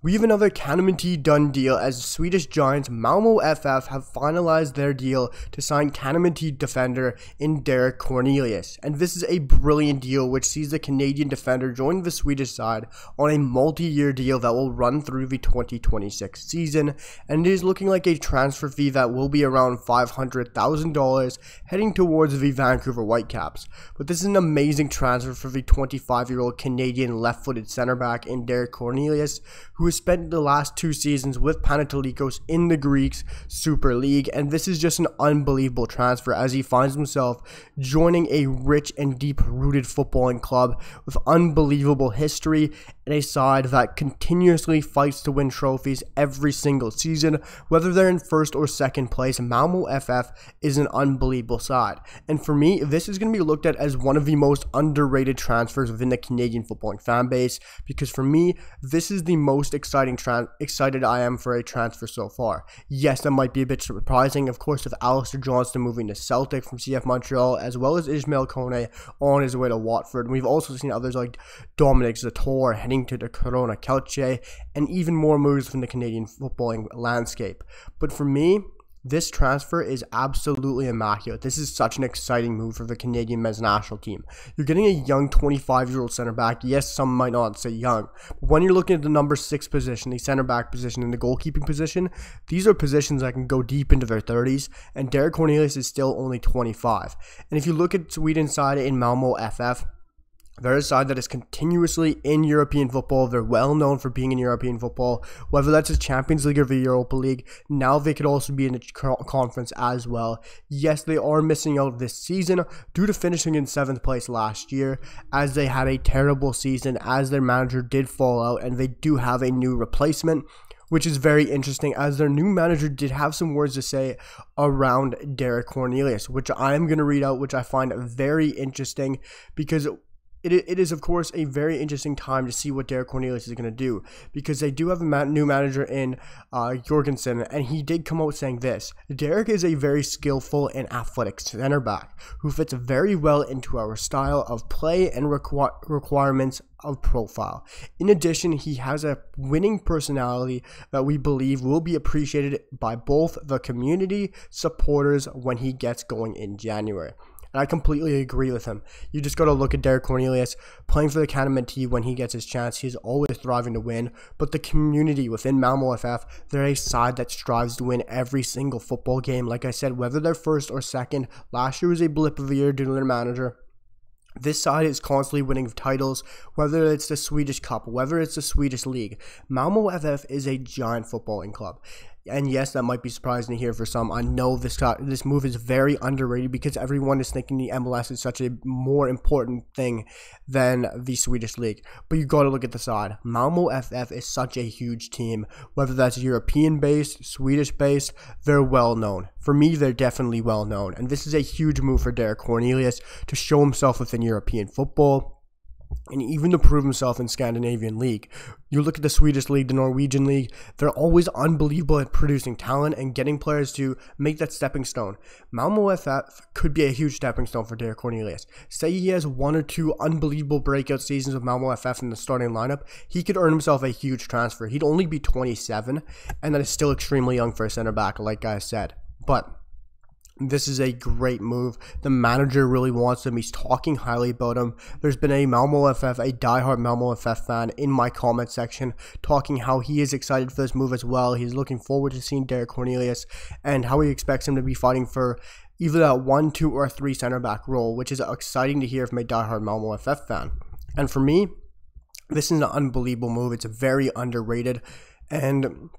We have another CanMNT done deal as Swedish Giants Malmo FF have finalized their deal to sign CanMNT defender in Derek Cornelius. And this is a brilliant deal which sees the Canadian defender join the Swedish side on a multi-year deal that will run through the 2026 season. And it is looking like a transfer fee that will be around $500,000 heading towards the Vancouver Whitecaps. But this is an amazing transfer for the 25-year-old Canadian left-footed center back in Derek Cornelius who spent the last two seasons with Panathinaikos in the Greeks Super League, and this is just an unbelievable transfer as he finds himself joining a rich and deep-rooted footballing club with unbelievable history and a side that continuously fights to win trophies every single season, whether they're in first or second place. Malmo FF is an unbelievable side, and for me, this is going to be looked at as one of the most underrated transfers within the Canadian footballing fan base because for me, this is the most exciting tra- excited I am for a transfer so far. Yes, that might be a bit surprising, of course, with Alistair Johnston moving to Celtic from CF Montreal, as well as Ismail Kone on his way to Watford. And we've also seen others like Dominick Zator heading to the Korona Kielce, and even more moves from the Canadian footballing landscape. But for me, this transfer is absolutely immaculate. This is such an exciting move for the Canadian men's national team. You're getting a young 25 year old center back. Yes, some might not say young, but when you're looking at the number six position, the center back position, and the goalkeeping position, these are positions that can go deep into their 30s, and Derek Cornelius is still only 25. And if you look at Sweden side in Malmo FF, they're a side that is continuously in European football. They're well known for being in European football, whether that's the Champions League or the Europa League. Now they could also be in the conference as well. Yes, they are missing out this season due to finishing in seventh place last year, as they had a terrible season, as their manager did fall out, and they do have a new replacement which is very interesting as their new manager did have some words to say around Derek Cornelius, which I am going to read out, which I find very interesting because it, it is, of course, a very interesting time to see what Derek Cornelius is going to do because they do have a ma- new manager in uh, Jorgensen, and he did come out saying this Derek is a very skillful and athletic center back who fits very well into our style of play and requ- requirements of profile. In addition, he has a winning personality that we believe will be appreciated by both the community supporters when he gets going in January. And I completely agree with him. You just got to look at Derek Cornelius playing for the CanMNT when he gets his chance. He's always thriving to win. But the community within Malmo FF, they're a side that strives to win every single football game. Like I said, whether they're first or second, last year was a blip of a year due to their manager. This side is constantly winning titles, whether it's the Swedish Cup, whether it's the Swedish League. Malmo FF is a giant footballing club. And yes, that might be surprising to hear for some. I know this this move is very underrated because everyone is thinking the MLS is such a more important thing than the Swedish league. But you got to look at the side. Malmo FF is such a huge team. Whether that's European based, Swedish based, they're well known. For me, they're definitely well known. And this is a huge move for Derek Cornelius to show himself within European football and even to prove himself in Scandinavian League. You look at the Swedish League, the Norwegian League, they're always unbelievable at producing talent and getting players to make that stepping stone. Malmo FF could be a huge stepping stone for Derek Cornelius. Say he has one or two unbelievable breakout seasons of Malmo FF in the starting lineup, he could earn himself a huge transfer. He'd only be 27, and that is still extremely young for a center back, like I said. But this is a great move. The manager really wants him. He's talking highly about him. There's been a Malmo FF, a diehard Malmo FF fan in my comment section talking how he is excited for this move as well. He's looking forward to seeing Derek Cornelius and how he expects him to be fighting for either that one, two, or three center back role, which is exciting to hear from a diehard Malmo FF fan. And for me, this is an unbelievable move. It's very underrated. And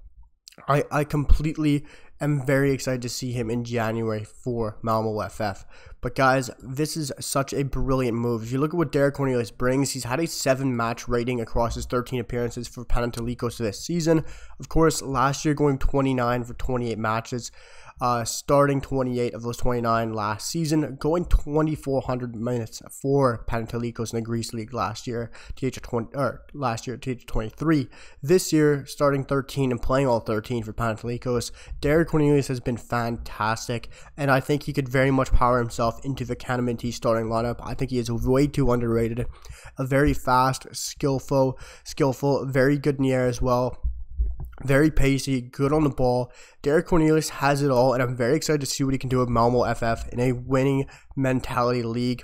I, I completely am very excited to see him in January for Malmo FF. But guys, this is such a brilliant move. If you look at what Derek Cornelius brings, he's had a 7 match rating across his 13 appearances for Panathinaikos this season. Of course, last year going 29 for 28 matches uh, starting 28 of those 29 last season, going 2,400 minutes for Panathinaikos in the Greece League last year, th 20 or last year th 23. This year, starting 13 and playing all 13 for Panathinaikos, Derek Cornelius has been fantastic, and I think he could very much power himself into the CanMNT starting lineup. I think he is way too underrated. A very fast, skillful, skillful, very good in the air as well very pacey, good on the ball. Derek Cornelius has it all, and I'm very excited to see what he can do with Malmo FF in a winning mentality league.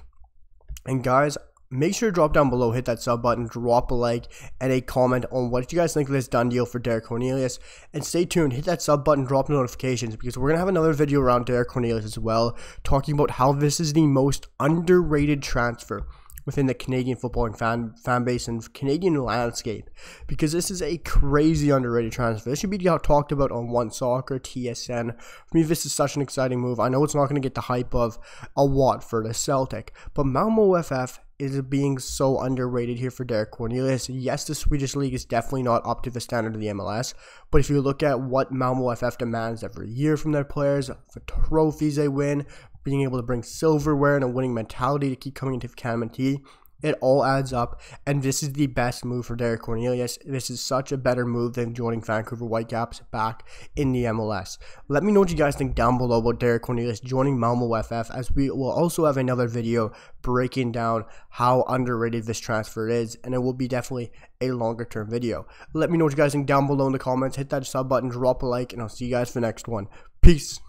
And guys, make sure to drop down below, hit that sub button, drop a like, and a comment on what you guys think of this done deal for Derek Cornelius. And stay tuned, hit that sub button, drop notifications, because we're going to have another video around Derek Cornelius as well, talking about how this is the most underrated transfer within the Canadian football and fan, fan base and Canadian landscape because this is a crazy underrated transfer. This should be talked about on One Soccer, TSN. For me, this is such an exciting move. I know it's not going to get the hype of a Watford, a Celtic, but Malmo FF is being so underrated here for Derek Cornelius. Yes, the Swedish league is definitely not up to the standard of the MLS, but if you look at what Malmo FF demands every year from their players, the trophies they win, being able to bring silverware and a winning mentality to keep coming into Canada it all adds up, and this is the best move for Derek Cornelius. This is such a better move than joining Vancouver Whitecaps back in the MLS. Let me know what you guys think down below about Derek Cornelius joining Malmo FF, as we will also have another video breaking down how underrated this transfer is, and it will be definitely a longer term video. Let me know what you guys think down below in the comments. Hit that sub button, drop a like, and I'll see you guys for the next one. Peace.